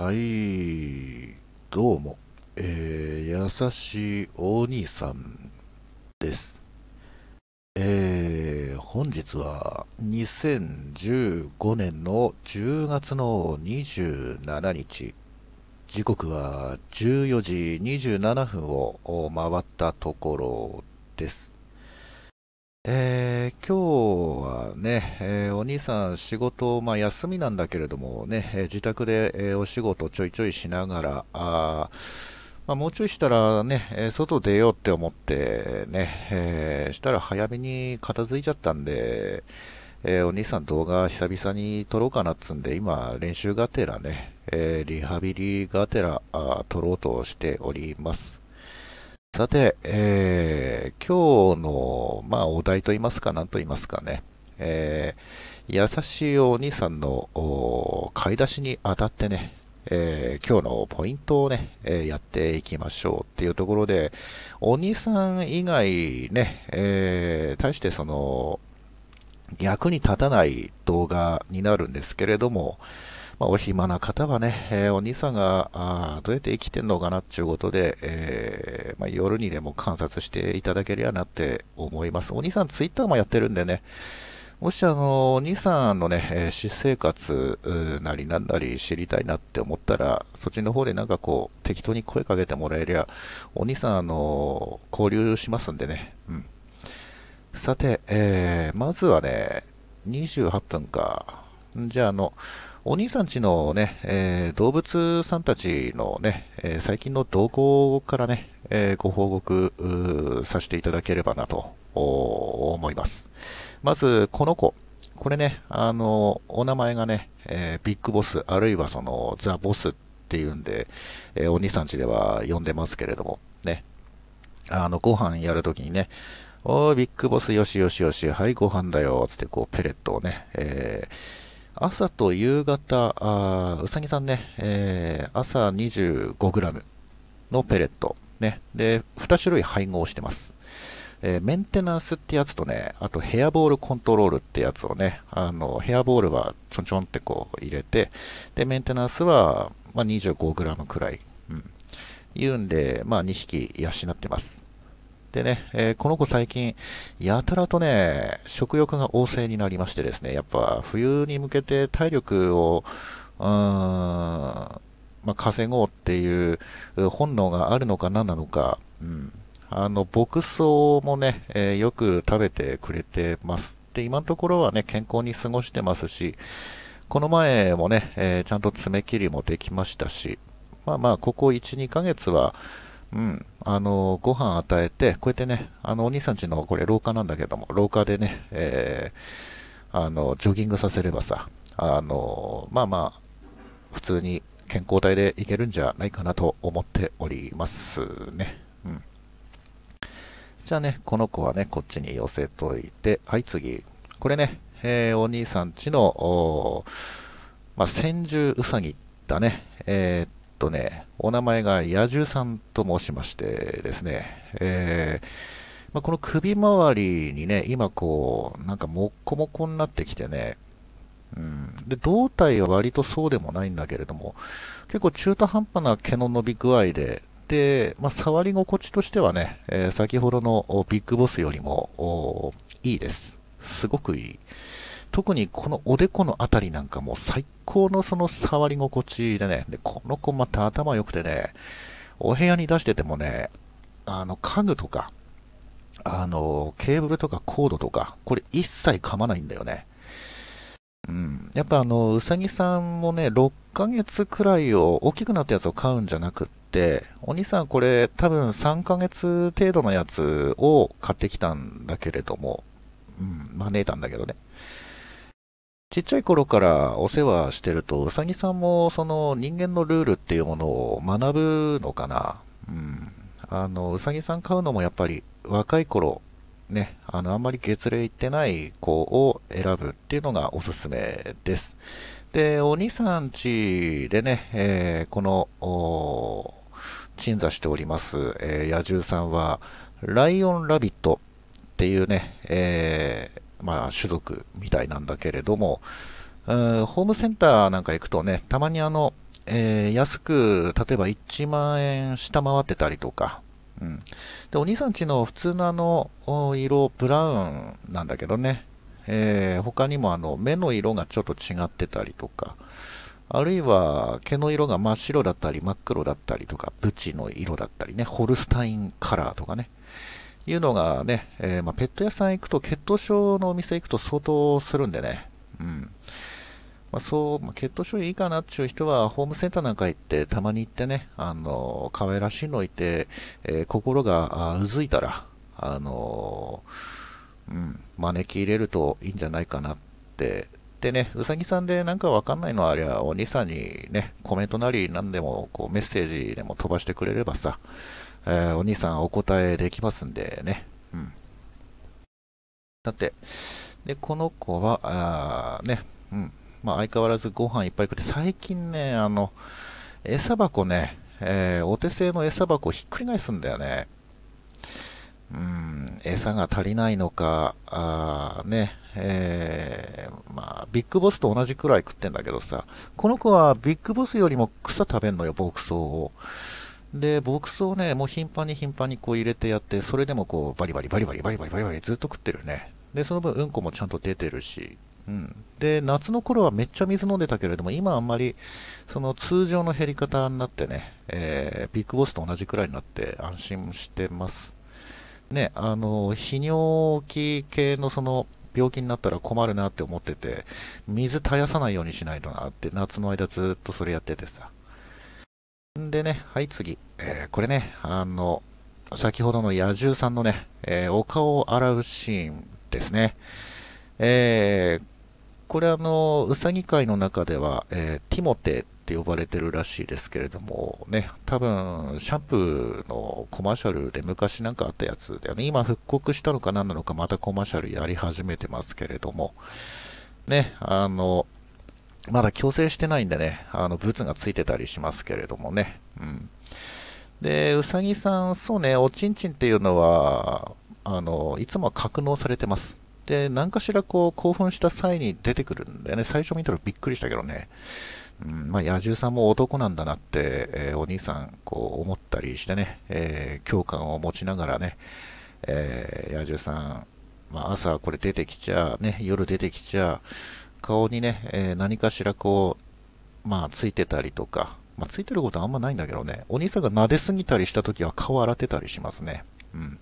はい、どうも、えー、優しいお兄さんです。えー、本日は2015年の10月の27日、時刻は14時27分を回ったところです。えー、今日はね、えー、お兄さん仕事、まあ、休みなんだけれどもね、えー、自宅で、えお仕事ちょいちょいしながら、あまあ、もうちょいしたらね、え外出ようって思ってね、えしたら早めに片付いちゃったんで、えお兄さん動画久々に撮ろうかなっつんで、今練習がてらね、えリハビリがてらあ撮ろうとしております。さて、えー、今日の、まあ、お題といいますか、なんと言いますかね、えー、優しいお兄さんの買い出しにあたってね、えー、今日のポイントをね、え、やっていきましょうっていうところで、お兄さん以外ね、えー、対してその、役に立たない動画になるんですけれども、まあ、お暇な方はね、えー、お兄さんがあどうやって生きてんのかなっていうことで、えー、まあ、夜にでも観察していただければなって思います。お兄さんツイッターもやってるんでね、もしあの、お兄さんのね、えー、私生活なりなんなり知りたいなって思ったら、そっちの方でなんかこう、適当に声かけてもらえりゃ、お兄さんあの、交流しますんでね。うん。さて、えー、まずはね、28分か。じゃああの、お兄さんちのね、えー、動物さんたちのね、えー、最近の動向からね、えー、ご報告させていただければなと思います。まず、この子。これね、あの、お名前がね、えビッグボス、あるいはその、ザ・ボスっていうんで、えお兄さんちでは呼んでますけれども、ね、あの、ご飯やるときにね、おー、ビッグボス、よしよしよし、はい、ご飯だよ、つって、こう、ペレットをね、えー朝と夕方、あうさぎさんね、えー、朝 25g のペレット、ね、で、2種類配合してます。えー、メンテナンスってやつとね、あとヘアボールコントロールってやつをね、あの、ヘアボールはちょんちょんってこう入れて、で、メンテナンスは、まあ、25g くらい、うん、言うんで、まあ、2匹養ってます。でね、えー、この子最近、やたらとね、食欲が旺盛になりましてですね、やっぱ冬に向けて体力を、うーん、まあ、稼ごうっていう本能があるのか何なのか、うん、あの、牧草もね、えー、よく食べてくれてます。で、今のところはね、健康に過ごしてますし、この前もね、えー、ちゃんと爪切りもできましたし、まあまあ、ここ1、2ヶ月は、うん、あの、ご飯与えて、こうやってね、あの、お兄さんちのこれ廊下なんだけども、廊下でね、えー、あの、ジョギングさせればさ、あの、まあまあ、普通に健康体でいけるんじゃないかなと思っておりますね。うん。じゃあね、この子はね、こっちに寄せといて、はい、次。これね、えー、お兄さんちの、まあ、千住うさぎだね。えー、とね、お名前が野獣さんと申しましてですね、えー、まあ、この首周りにね、今こう、なんかもっこもこになってきてね、うん、で胴体は割とそうでもないんだけれども、結構中途半端な毛の伸び具合で、で、まあ、触り心地としてはね、えー、先ほどのビッグボスよりもいいです。すごくいい。特にこのおでこのあたりなんかも最高のその触り心地でね、で、この子また頭良くてね、お部屋に出しててもね、あの、家具とか、あの、ケーブルとかコードとか、これ一切噛まないんだよね。うん。やっぱあの、うさぎさんもね、6ヶ月くらいを、大きくなったやつを買うんじゃなくって、お兄さんこれ多分3ヶ月程度のやつを買ってきたんだけれども、うん、招いたんだけどね。ちっちゃい頃からお世話してると、うさぎさんもその人間のルールっていうものを学ぶのかな？うん。あの、うさぎさん飼うのもやっぱり若い頃、ね、あの、あんまり月齢いってない子を選ぶっていうのがおすすめです。で、お兄さんちでね、えー、この、鎮座しております、えー、野獣さんは、ライオンラビットっていうね、えーまあ、種族みたいなんだけれども、ホームセンターなんか行くとね、たまにあの、えー、安く、例えば1万円下回ってたりとか、うん。で、お兄さんちの普通のあの、色、ブラウンなんだけどね、えー、他にもあの、目の色がちょっと違ってたりとか、あるいは毛の色が真っ白だったり真っ黒だったりとか、ブチの色だったりね、ホルスタインカラーとかね、いうのがね、えー、まあ、ペット屋さん行くと、血糖症のお店行くと相当するんでね、うん。まあ、そう、まあ、血糖症いいかなっていう人は、ホームセンターなんか行って、たまに行ってね、あの、可愛らしいのいて、えー、心がうずいたら、あのうん、招き入れるといいんじゃないかなって。でね、うさぎさんでなんかわかんないのありゃ、お兄さんにね、コメントなり何でも、こう、メッセージでも飛ばしてくれればさ、えー、お兄さんお答えできますんでね。うん。さて、で、この子は、あね、うん。まあ、相変わらずご飯いっぱい食って、最近ね、あの、餌箱ね、えー、お手製の餌箱ひっくり返すんだよね。うん、餌が足りないのか、あね、えー、まあ、ビッグボスと同じくらい食ってんだけどさ、この子はビッグボスよりも草食べんのよ、牧草を。で、牧草をね、もう頻繁に頻繁にこう入れてやって、それでもこう、バリバリバリバリバリバリバリバリずっと食ってるね。で、その分うんこもちゃんと出てるし、うん。で、夏の頃はめっちゃ水飲んでたけれども、今あんまり、その通常の減り方になってね、えー、ビッグボスと同じくらいになって安心してます。ね、あの、泌尿器系のその病気になったら困るなって思ってて、水絶やさないようにしないとなって、夏の間ずっとそれやっててさ。んでね、はい次。えー、これね、あの、先ほどの野獣さんのね、えー、お顔を洗うシーンですね。えー、これあの、うさぎ界の中では、え、ティモテって呼ばれてるらしいですけれども、ね、多分、シャンプーのコマーシャルで昔なんかあったやつだよね。今復刻したのか何なのかまたコマーシャルやり始めてますけれども、ね、あの、まだ強制してないんでね、あの、ブツがついてたりしますけれどもね。うん。で、うさぎさん、そうね、おちんちんっていうのは、あの、いつも格納されてます。で、何かしらこう、興奮した際に出てくるんだよね。最初見たらびっくりしたけどね。うん、まあ、野獣さんも男なんだなって、えー、お兄さん、こう思ったりしてね、えー、共感を持ちながらね、えー、野獣さん、まあ、朝これ出てきちゃ、ね、夜出てきちゃ、顔にね、え何かしらこう、まあ、ついてたりとか、まあ、ついてることはあんまないんだけどね、お兄さんが撫ですぎたりした時は顔洗ってたりしますね。うん。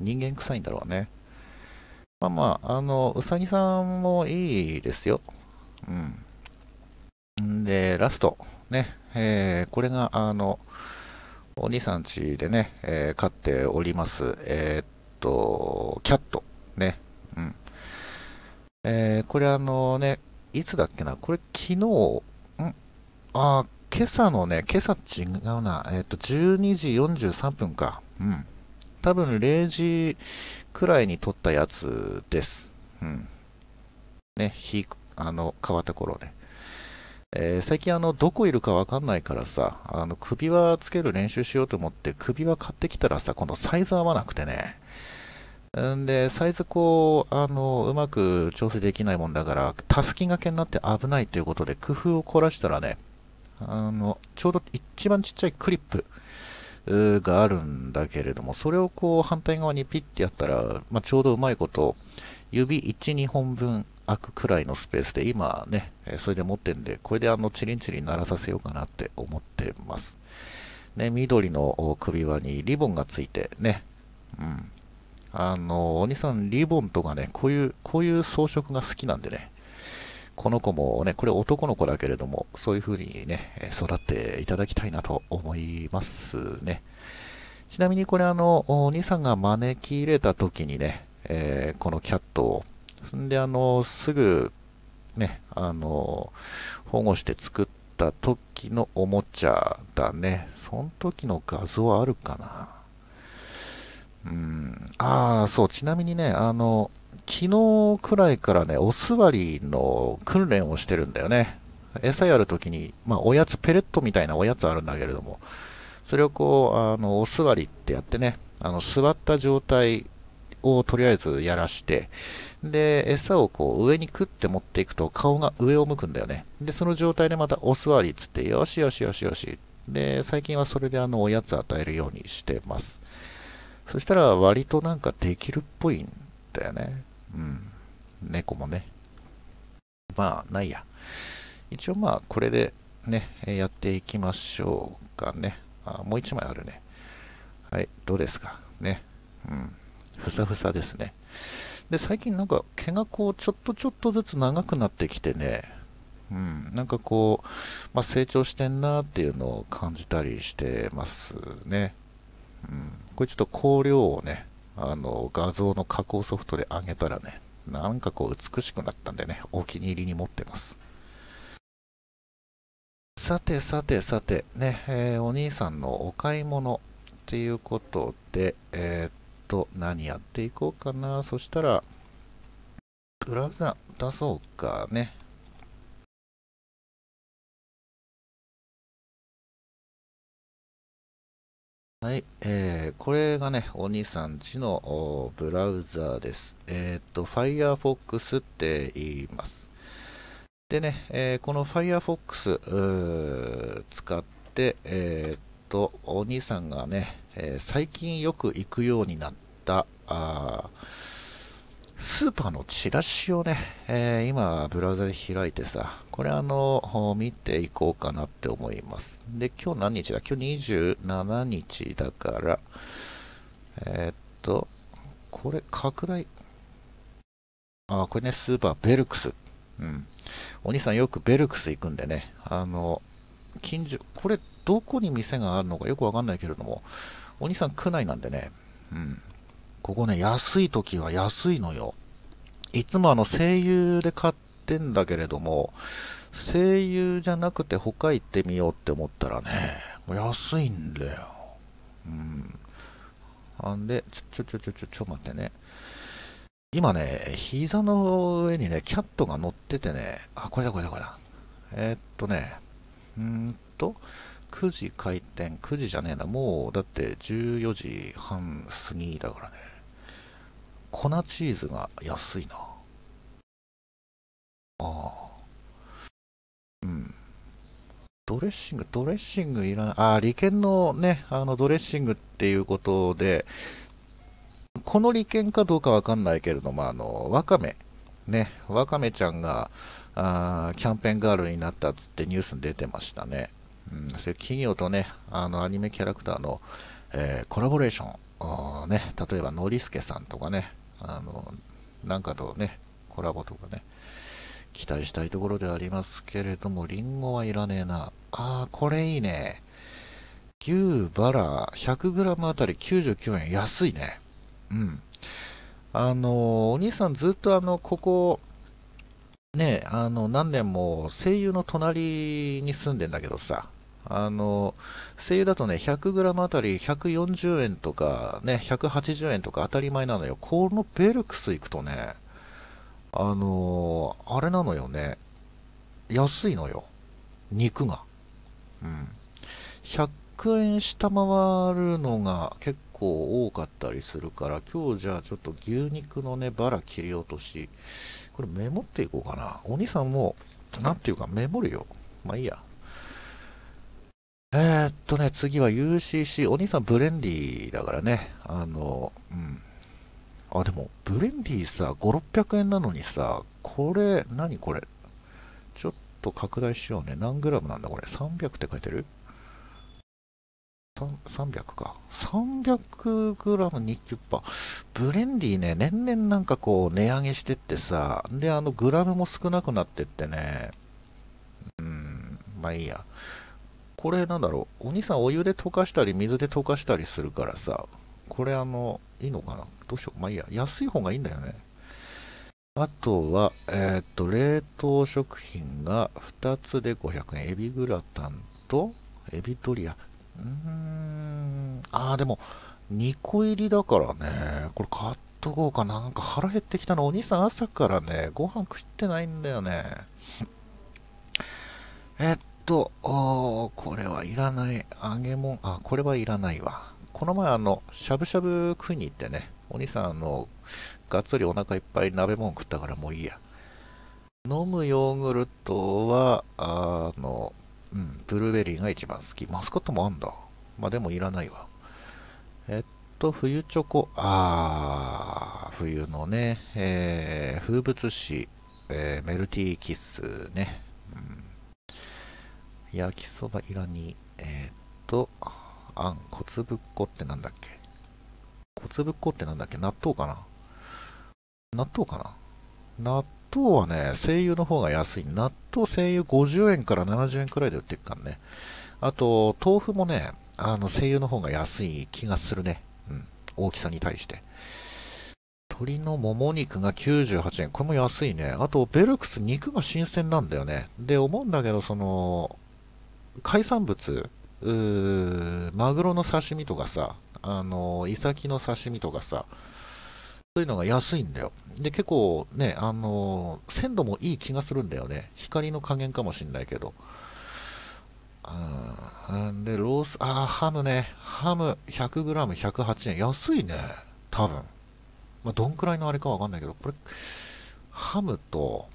人間臭いんだろうね。まあまあ、あの、うさぎさんもいいですよ。うん。んで、ラスト。ね。えー、これが、あの、お兄さん家でね、えー、飼っております。えー、っと、キャット。ね。えー、これあのね、いつだっけな、これ昨日、ん？あ、今朝のね、今朝違うな、えっと、12時43分か。うん。多分0時くらいに撮ったやつです。うん。ね、日、あの、変わった頃ね。えー、最近あの、どこいるかわかんないからさ、あの、首輪つける練習しようと思って、首輪買ってきたらさ、今度サイズ合わなくてね。んで、サイズこう、あの、うまく調整できないもんだから、たすき掛けになって危ないということで、工夫を凝らしたらね、あの、ちょうど一番ちっちゃいクリップがあるんだけれども、それをこう反対側にピッてやったら、まあ、ちょうどうまいこと、指1、2本分開くくらいのスペースで今ね、それで持ってんで、これであのチリンチリン鳴らさせようかなって思ってます。ね、緑の首輪にリボンがついてね、うん。あの、お兄さんリボンとかね、こういう、こういう装飾が好きなんでね、この子もね、これ男の子だけれども、そういう風にね、育っていただきたいなと思いますね。ちなみにこれあの、お兄さんが招き入れた時にね、えー、このキャットをんで、あの、すぐ、ね、あの、保護して作った時のおもちゃだね。その時の画像あるかな？うん、ああ、そう、ちなみにね、あの、昨日くらいからね、お座りの訓練をしてるんだよね。餌やるときに、まあ、おやつ、ペレットみたいなおやつあるんだけれども、それをこう、あの、お座りってやってね、あの、座った状態をとりあえずやらして、で、餌をこう上にクッて持っていくと顔が上を向くんだよね。で、その状態でまたお座りっつって、よしよしよしよし。で、最近はそれであのおやつ与えるようにしてます。そしたら割となんかできるっぽいんだよね。うん。猫もね。まあ、ないや。一応まあ、これでね、やっていきましょうかね。あ、もう一枚あるね。はい、どうですかね。うん。ふさふさですね。で、最近なんか毛がこう、ちょっとちょっとずつ長くなってきてね、うん、なんかこう、まあ、成長してんなっていうのを感じたりしてますね。うん、これちょっと光量をね、あの画像の加工ソフトで上げたらね、なんかこう美しくなったんでね、お気に入りに持ってます。さてさてさて、ね、えー、お兄さんのお買い物っていうことで、えー、っと、何やっていこうかな。そしたら、ブラウザ出そうかね。はい、えー、これがね、お兄さんちのブラウザーです。えっ、と、Firefox って言います。でね、えー、この Firefox 使って、えっ、と、お兄さんがね、え最近よく行くようになったあスーパーのチラシをね、えー、今ブラウザで開いてさ、これあの、見ていこうかなって思います。で、今日何日だ？今日27日だから、えー、っと、これ拡大、あ、これね、スーパーベルクス。うん。お兄さんよくベルクス行くんでね、あの、近所、これどこに店があるのかよくわかんないけれども、お兄さん区内なんでね、うん。ここね、安い時は安いのよ。いつもあの、声優で買ってんだけれども、声優じゃなくて他行ってみようって思ったらね、安いんだよ。うん。あんで、ちょ、ちょ、ちょ、ちょ、ちょ、ちょ待ってね。今ね、膝の上にね、キャットが乗っててね、あ、これだ、これだ、これだ。えー、っとね、うんと、9時開店、9時じゃねえな、もうだって14時半過ぎだからね。粉チーズが安いな。ああ。うん。ドレッシング、ドレッシングいらない。ああ、利権のね、あのドレッシングっていうことで、この利権かどうかわかんないけれども、あの、わかめ、ね、わかめちゃんが、あキャンペーンガールになったっつってニュースに出てましたね。うん、それ企業とね、あのアニメキャラクターの、えー、コラボレーション、ね、例えばノリスケさんとかね、あのなんかとね、コラボとかね、期待したいところではありますけれども、リンゴはいらねえな。あー、これいいね。牛バラ 100g あたり99円、安いね。うん。あのお兄さんずっとあの、ここ、ね、あの、何年も声優の隣に住んでんだけどさ、あの、声優だとね、100g あたり140円とか、ね、180円とか当たり前なのよ。このベルクス行くとね、あのあれなのよね、安いのよ。肉が。うん。100円下回るのが結構多かったりするから、今日じゃあちょっと牛肉のね、バラ切り落とし、これメモっていこうかな。お兄さんも、なんていうかメモるよ。まあいいや。えー、っとね、次は UCC。お兄さんブレンディーだからね。あの、うん。あ、でも、ブレンディーさ、5、600円なのにさ、これ、何これ？ちょっと拡大しようね。何グラムなんだこれ？300って書いてる？300か。300グラム2キュッパ。ブレンディーね、年々なんかこう値上げしてってさ、で、あのグラムも少なくなってってね、うん、まあいいや。これなんだろう、お兄さんお湯で溶かしたり水で溶かしたりするからさ、これあの、いいのかな？どうしよう。まあいいや。安い方がいいんだよね。あとは、えっ、と、冷凍食品が2つで500円。エビグラタンと、エビドリア。うーん。ああ、でも、2個入りだからね。これ買っとこうかな。んか腹減ってきたの。お兄さん朝からね、ご飯食ってないんだよね。えっと、これはいらない。揚げ物、あ、これはいらないわ。この前あの、しゃぶしゃぶ食いに行ってね、お兄さんあの、がっつりお腹いっぱい鍋もん食ったからもういいや。飲むヨーグルトは、あの、うん、ブルーベリーが一番好き。マスカットもあんだ。まあでもいらないわ。えっと、冬チョコ。あー、冬のね、えー、風物詩、えー、メルティーキッスね。焼きそばいらに、えー、っと、あん、小粒っこってなんだっけ？小粒っこってなんだっけ？納豆かな？納豆かな？納豆はね、声優の方が安い。納豆声優50円から70円くらいで売ってるからね。あと、豆腐もね、あの、声優の方が安い気がするね。うん。大きさに対して。鶏のもも肉が98円。これも安いね。あと、ベルクス肉が新鮮なんだよね。で、思うんだけど、その、海産物う、マグロの刺身とかさ、あの、イサキの刺身とかさ、そういうのが安いんだよ。で、結構ね、あの、鮮度もいい気がするんだよね。光の加減かもしんないけど。うん、で、ロース、あーハムね。ハム 100g108 円。安いね。多分。まあ、どんくらいのあれかわかんないけど、これ、ハムと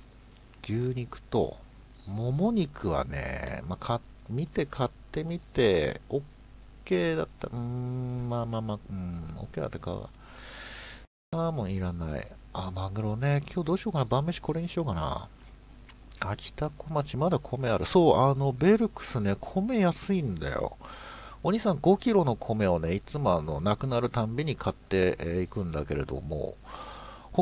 牛肉と、もも肉はね、まあ、か見て買ってみて、OK だった。うーん、まあまあまあ、うん、OK だったか。サーモンいらない。あ、マグロね。今日どうしようかな。晩飯これにしようかな。秋田小町、まだ米ある。そう、あの、ベルクスね、米安いんだよ。お兄さん5キロの米をね、いつもあの、なくなるたんびに買ってい、えー、くんだけれども、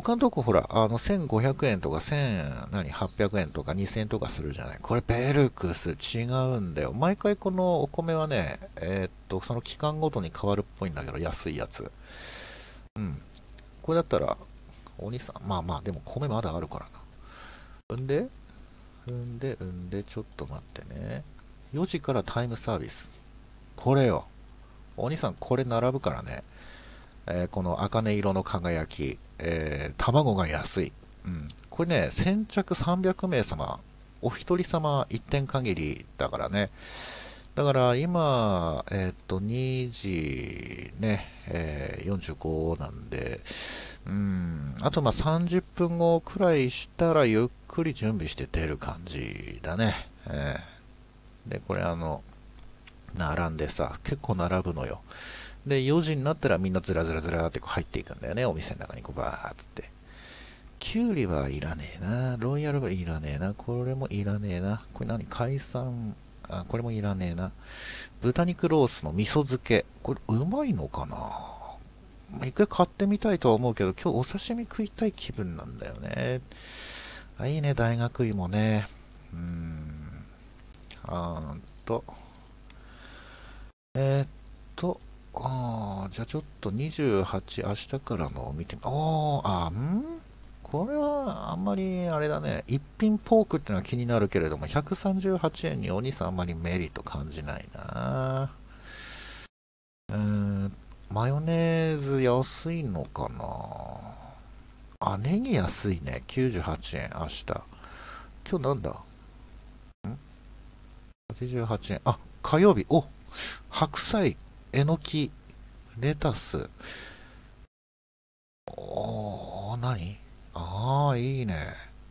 他のとこほら、あの、1500円とか1000、何、800円とか2000円とかするじゃない。これ、ベルクス違うんだよ。毎回このお米はね、えー、っと、その期間ごとに変わるっぽいんだけど、安いやつ。うん。これだったら、お兄さん、まあまあ、でも米まだあるからな。んで、んで、んで、ちょっと待ってね。4時からタイムサービス。これよ。お兄さん、これ並ぶからね。えー、この茜色の輝き、えー、卵が安い。うん。これね、先着300名様、お一人様1点限りだからね。だから今、えっ、と、2時ね、えー、45なんで、うん、あとまあ30分後くらいしたらゆっくり準備して出る感じだね。えー、で、これあの、並んでさ、結構並ぶのよ。で、4時になったらみんなずらずらずらってこう入っていくんだよね、お店の中にこうバーっつって。きゅうりはいらねえな。ロイヤルはいらねえな。これもいらねえな。これ何海産、あ、これもいらねえな。豚肉ロースの味噌漬け。これうまいのかな？一回買ってみたいとは思うけど、今日お刺身食いたい気分なんだよね。あ、いいね、大学芋ね。うーん。あーんと。えー、っと、ああ、じゃあちょっと28、明日からの見てみ、おー、あ、ん？これはあんまりあれだね、一品ポークってのは気になるけれども、138円にお兄さんあんまりメリット感じないな。うーん、マヨネーズ安いのかな？あ、ネギ安いね。98円、明日。今日なんだ？ん ?88 円。あ、火曜日。お白菜、えのき、レタス。おー、何？ああ、いいね。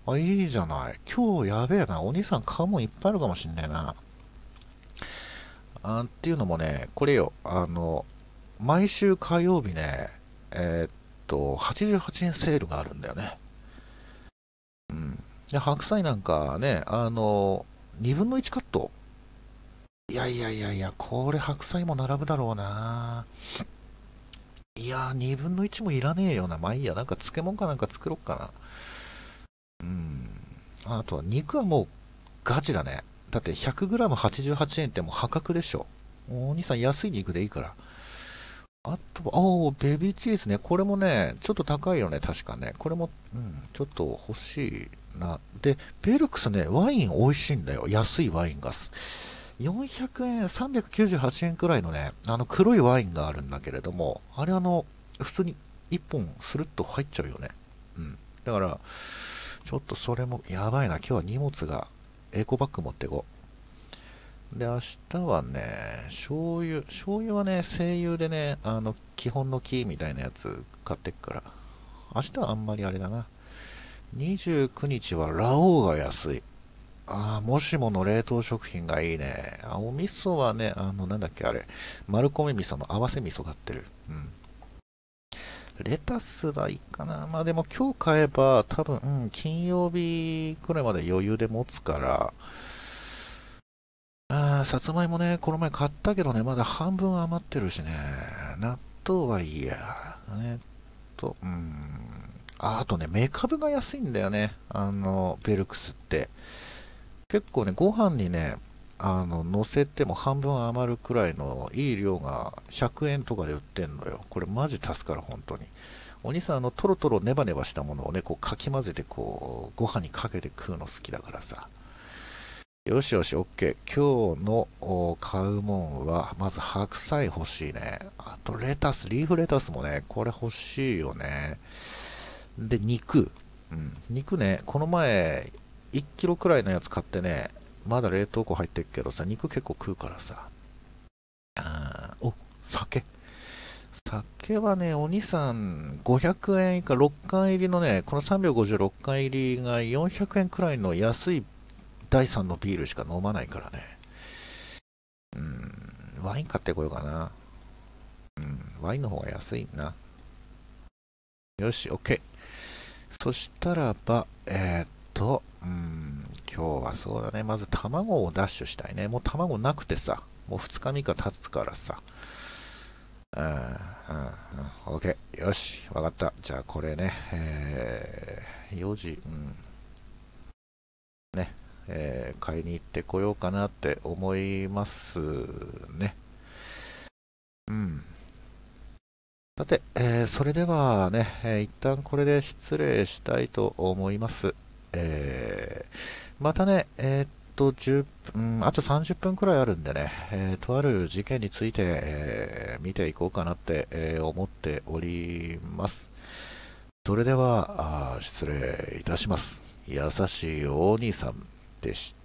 あ、いいじゃない。今日やべえな。お兄さん買うもんいっぱいあるかもしんねえな。あっていうのもね、これよ。あの、毎週火曜日ね、えー、っと、88円セールがあるんだよね。うん。で、白菜なんかね、あの、2分の1カット。いやいやいやいや、これ白菜も並ぶだろうな。いやー、2分の1もいらねえよな。まあいいや、なんか漬物かなんか作ろっかな。うん。あとは肉はもうガチだね。だって 100g88 円ってもう破格でしょ。お兄さん安い肉でいいから。あとは、おー、ベビーチーズね。これもね、ちょっと高いよね、確かね。これも、うん、ちょっと欲しいな。で、ベルクスね、ワイン美味しいんだよ。安いワインが。400円、398円くらいのね、あの黒いワインがあるんだけれども、あれあの、普通に1本スルッと入っちゃうよね。うん。だから、ちょっとそれもやばいな。今日は荷物がエコバッグ持ってこう。で、明日はね、醤油、醤油はね、声優でね、あの、基本の木みたいなやつ買ってっから。明日はあんまりあれだな。29日はラオウが安い。ああ、もしもの冷凍食品がいいね。あ、お味噌はね、あの、なんだっけ、あれ、丸米味噌の合わせ味噌がってる。うん。レタスはいいかな。まあでも今日買えば多分、うん、金曜日くらいまで余裕で持つから、ああ、さつまいもね、この前買ったけどね、まだ半分余ってるしね。納豆はいいや。えっと、うん。あ、あとね、メカブが安いんだよね。あの、ベルクスって。結構ね、ご飯にね、あの、乗せても半分余るくらいのいい量が100円とかで売ってんのよ。これマジ助かる、本当に。お兄さん、あの、トロトロネバネバしたものをね、こうかき混ぜて、こう、ご飯にかけて食うの好きだからさ。よしよし、OK。今日の買うもんは、まず白菜欲しいね。あとレタス、リーフレタスもね、これ欲しいよね。で、肉。うん、肉ね、この前、1キロくらいのやつ買ってね、まだ冷凍庫入ってるけどさ、肉結構食うからさ。あお、酒。酒はね、お兄さん、500円以下6缶入りのね、この356缶入りが400円くらいの安い第3のビールしか飲まないからね。うん、ワイン買ってこようかな。うん、ワインの方が安いな。よし、OK。そしたらば、えー、っと、うん、今日はそうだね。まず卵をダッシュしたいね。もう卵なくてさ、もう2日3日経つからさ。うん、うん、うん、OK。よし、わかった。じゃあこれね、えー、4時、うん。ね、えー、買いに行ってこようかなって思いますね。うん。さて、えー、それではね、えー、一旦これで失礼したいと思います。えー、またね、えー、っと、10分、あと30分くらいあるんでね、えー、とある事件について、え見ていこうかなって、え思っております。それでは、失礼いたします。優しいお兄さんでした。